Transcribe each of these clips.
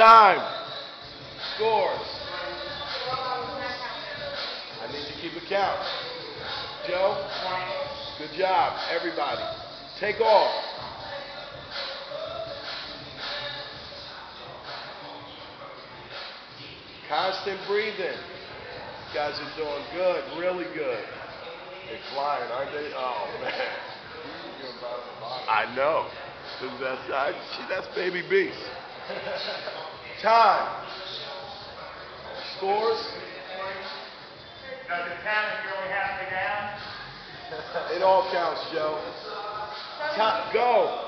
Time. Scores. I need to keep account. Joe, good job, everybody. Take off. Constant breathing. Guys are doing good, really good. They're flying, aren't they? Oh man. I know. That's, I, she, that's baby beast. Time. Scores. Does it count if you're only halfway down? it all counts, Joe. Top. Go.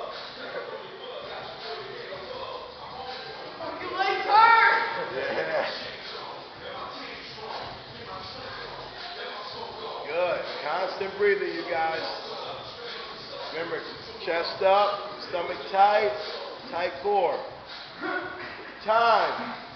Good. Constant breathing, you guys. Remember, chest up, stomach tight, tight core. Time.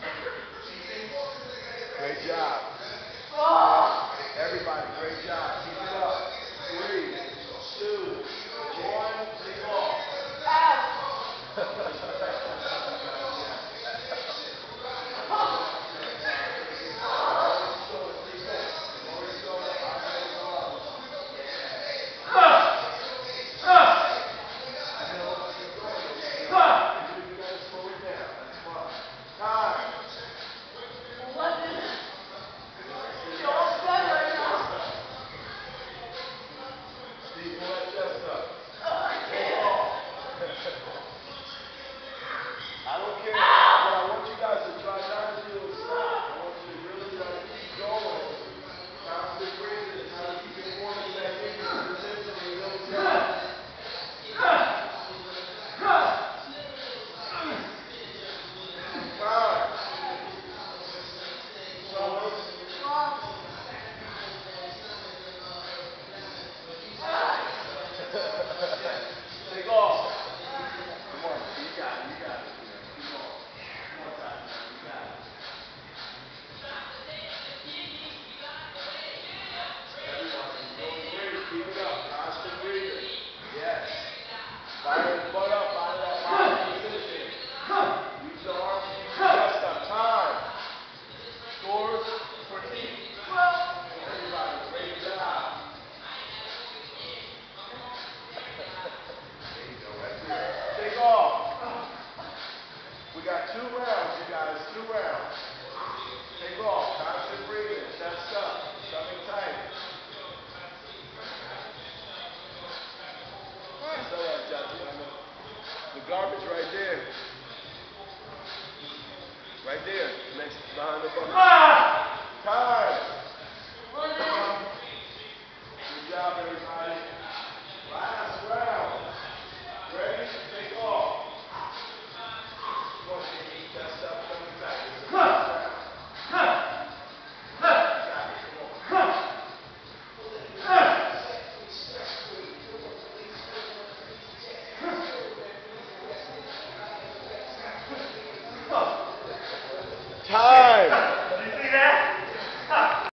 there. Right there. Next behind the bucket. Ah! Time.